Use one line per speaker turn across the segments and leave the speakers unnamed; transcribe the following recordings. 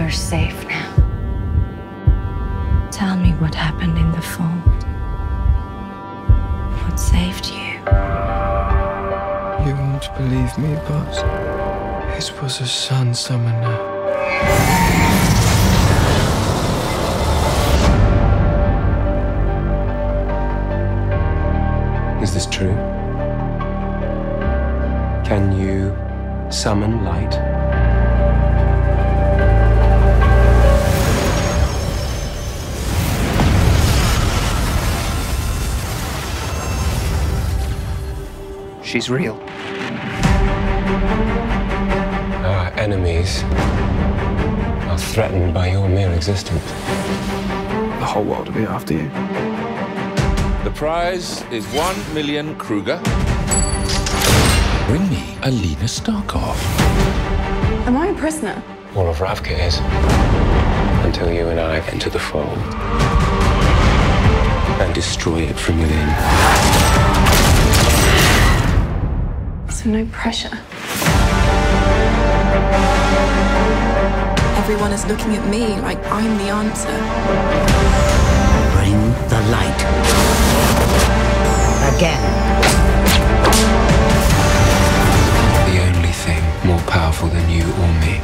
You're safe now. Tell me what happened in the fold. What saved you?
You won't believe me, but it was a sun summoner.
Is this true? Can you summon light?
She's real.
Our enemies are threatened by your mere existence.
The whole world will be after you.
The prize is one million Kruger.
Bring me Alina Starkov.
Am I a prisoner?
All of Ravka is. Until you and I enter the fold and destroy it from within.
So no pressure.
Everyone is looking at me like I'm the answer.
Bring the light. Again.
The only thing more powerful than you or me.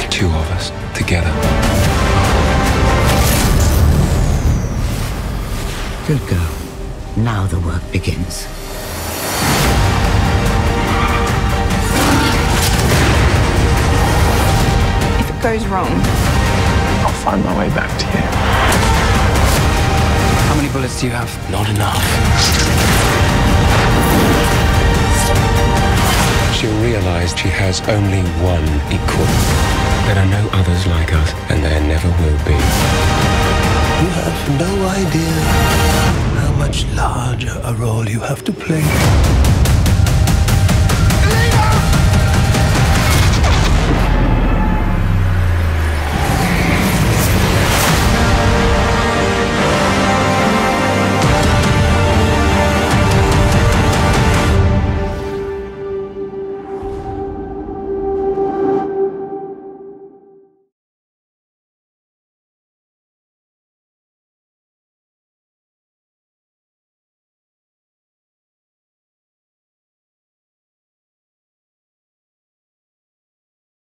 The two of us together.
Good girl. Now the work begins.
Goes wrong,
I'll find my way back to you.
How many bullets do you have?
Not enough. She'll realize she has only one equal. There are no others like us, and there never will be.
You have no idea how much larger a role you have to play.